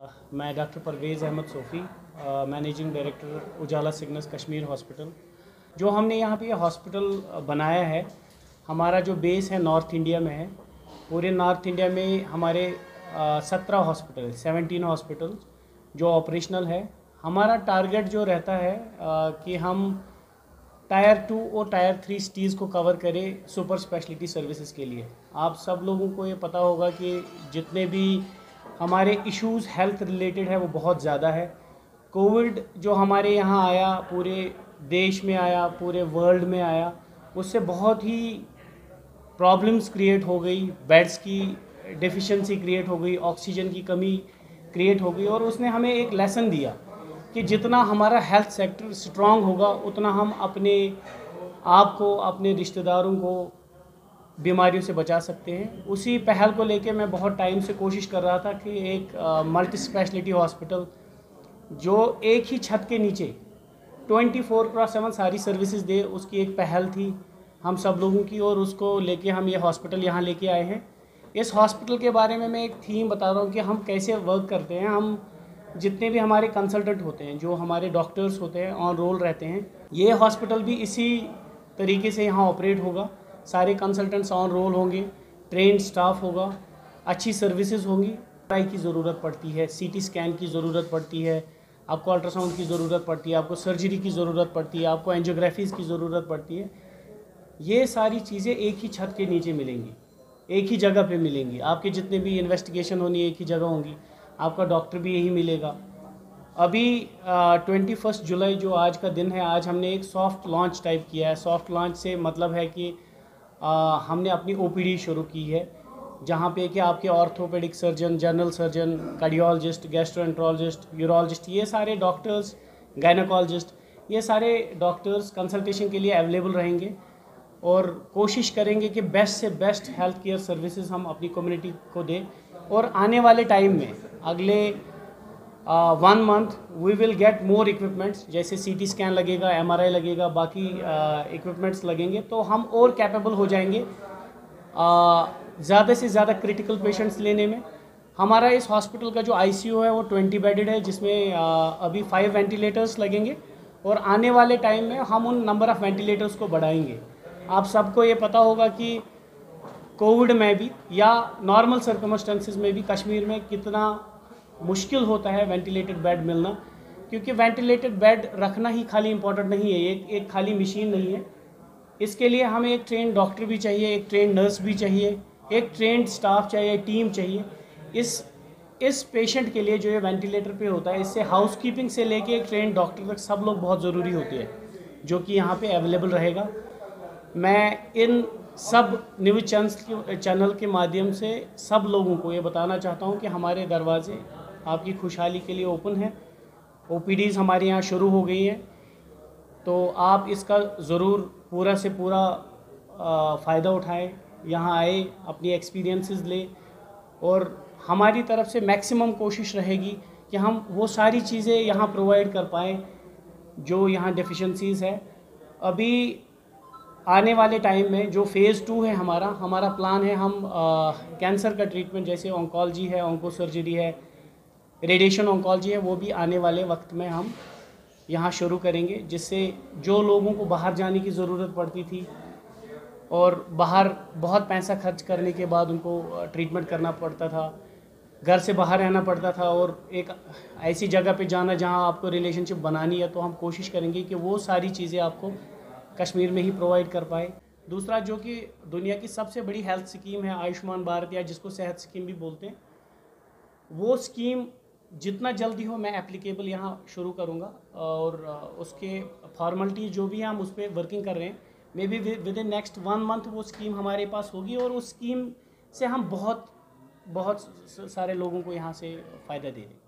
मैं doctor Parvez Ahmad Sofi managing director Ujala Cygnus Kashmir hospital. जो हमने यहाँ पे ये हॉस्पिटल बनाया है हमारा जो बेस है नॉर्थ इंडिया में है पूरे नॉर्थ इंडिया में हमारे सत्रह हॉस्पिटल सेवनटीन हॉस्पिटल जो ऑपरेशनल है। हमारा टारगेट जो रहता है आ, कि हम टायर टू और टायर थ्री सिटीज़ को कवर करें सुपर स्पेशलिटी सर्विसेज़ के लिए। आप सब लोगों को ये पता होगा कि जितने भी हमारे इश्यूज़ हेल्थ रिलेटेड है, वो बहुत ज़्यादा है। कोविड जो हमारे यहाँ आया, पूरे देश में आया, पूरे वर्ल्ड में आया, उससे बहुत ही प्रॉब्लम्स क्रिएट हो गई बेड्स की डिफिशेंसी क्रिएट हो गई ऑक्सीजन की कमी क्रिएट हो गई और उसने हमें एक लेसन दिया कि जितना हमारा हेल्थ सेक्टर स्ट्रांग होगा, उतना हम अपने आप को, अपने रिश्तेदारों को बीमारियों से बचा सकते हैं। उसी पहल को लेके मैं बहुत टाइम से कोशिश कर रहा था कि एक मल्टी स्पेशलिटी हॉस्पिटल जो एक ही छत के नीचे 24 फोर क्रॉस सेवन सारी सर्विसेज़ दे, उसकी एक पहल थी हम सब लोगों की और उसको लेके हम ये हॉस्पिटल यहाँ लेके आए हैं। इस हॉस्पिटल के बारे में मैं एक थीम बता रहा हूँ कि हम कैसे वर्क करते हैं। हम जितने भी हमारे कंसल्टेंट होते हैं, जो हमारे डॉक्टर्स होते हैं ऑन रोल रहते हैं, ये हॉस्पिटल भी इसी तरीके से यहाँ ऑपरेट होगा। सारे कंसल्टेंट्स ऑन रोल होंगे ट्रेन स्टाफ होगा, अच्छी सर्विसेज़ होंगी आई की ज़रूरत पड़ती है सीटी स्कैन की ज़रूरत पड़ती है, आपको अल्ट्रासाउंड की ज़रूरत पड़ती है, आपको सर्जरी की ज़रूरत पड़ती है, आपको एंजियोग्राफीज़ की ज़रूरत पड़ती है, ये सारी चीज़ें एक ही छत के नीचे मिलेंगी, एक ही जगह पे मिलेंगी। आपके जितने भी इन्वेस्टिगेशन होनी एक ही जगह होंगी, आपका डॉक्टर भी यही मिलेगा। अभी ट्वेंटी फ़र्स्ट जुलाई जो आज का दिन है, आज हमने एक सॉफ्ट लॉन्च टाइप किया है। सॉफ्ट लॉन्च से मतलब है कि आ, हमने अपनी ओपीडी शुरू की है जहाँ पे कि आपके orthopaedic surgeon general surgeon cardiologist gastroenterologist urologist ये सारे डॉक्टर्स गायनाकोलॉजिस्ट ये सारे डॉक्टर्स कंसल्टेशन के लिए अवेलेबल रहेंगे और कोशिश करेंगे कि बेस्ट से बेस्ट हेल्थ केयर सर्विसेज़ हम अपनी कम्युनिटी को दें और आने वाले टाइम में अगले one month we will get more equipments जैसे सीटी स्कैन लगेगा एमआरआई लगेगा बाकी इक्विपमेंट्स uh, लगेंगे तो हम और कैपेबल हो जाएँगे uh, ज़्यादा से ज़्यादा क्रिटिकल पेशेंट्स लेने में। हमारा इस हॉस्पिटल का जो आईसीयू है वो ट्वेंटी बेडेड है जिसमें uh, अभी फाइव वेंटिलेटर्स लगेंगे और आने वाले टाइम में हम उन नंबर ऑफ़ वेंटिलेटर्स को बढ़ाएँगे। आप सबको ये पता होगा कि कोविड में भी या नॉर्मल सर्कमस्टेंसेस में भी कश्मीर में कितना मुश्किल होता है वेंटिलेटेड बेड मिलना, क्योंकि वेंटिलेटेड बेड रखना ही खाली इम्पोर्टेंट नहीं है, एक एक खाली मशीन नहीं है। इसके लिए हमें एक ट्रेन डॉक्टर भी चाहिए, एक ट्रेन नर्स भी चाहिए, एक ट्रेन स्टाफ चाहिए टीम चाहिए। इस इस पेशेंट के लिए जो ये वेंटिलेटर पे होता है, इससे हाउस कीपिंग से लेके एक ट्रेन डॉक्टर तक सब लोग बहुत ज़रूरी होते हैं, जो कि यहाँ पे अवेलेबल रहेगा। मैं इन सब न्यूज़ चैनल चैनल के माध्यम से सब लोगों को ये बताना चाहता हूँ कि हमारे दरवाजे आपकी खुशहाली के लिए ओपन है। ओ हमारे यहाँ शुरू हो गई हैं। तो आप इसका ज़रूर पूरा से पूरा फ़ायदा उठाएँ, यहाँ आए, अपनी एक्सपीरियंसेस ले और हमारी तरफ़ से मैक्सिमम कोशिश रहेगी कि हम वो सारी चीज़ें यहाँ प्रोवाइड कर पाएँ जो यहाँ डिफिशेंसीज़ है। अभी आने वाले टाइम में जो फ़ेज़ टू है हमारा हमारा प्लान है हम कैंसर का ट्रीटमेंट जैसे ऑन्कोलॉजी है ऑन्को सर्जरी है रेडिएशन ऑन्कोलॉजी है, वो भी आने वाले वक्त में हम यहाँ शुरू करेंगे, जिससे जो लोगों को बाहर जाने की ज़रूरत पड़ती थी और बाहर बहुत पैसा खर्च करने के बाद उनको ट्रीटमेंट करना पड़ता था, घर से बाहर रहना पड़ता था और एक ऐसी जगह पे जाना जहाँ आपको रिलेशनशिप बनानी है तो हम कोशिश करेंगे कि वो सारी चीज़ें आपको कश्मीर में ही प्रोवाइड कर पाए। दूसरा, जो कि दुनिया की सबसे बड़ी हेल्थ स्कीम है, आयुष्मान भारत या जिसको सेहत स्कीम भी बोलते हैं, वो स्कीम जितना जल्दी हो मैं एप्लीकेबल यहाँ शुरू करूँगा और उसके फॉर्मलिटी जो भी हम उस पर वर्किंग कर रहे हैं maybe within next one month वो स्कीम हमारे पास होगी और उस स्कीम से हम बहुत बहुत सारे लोगों को यहाँ से फ़ायदा दे दें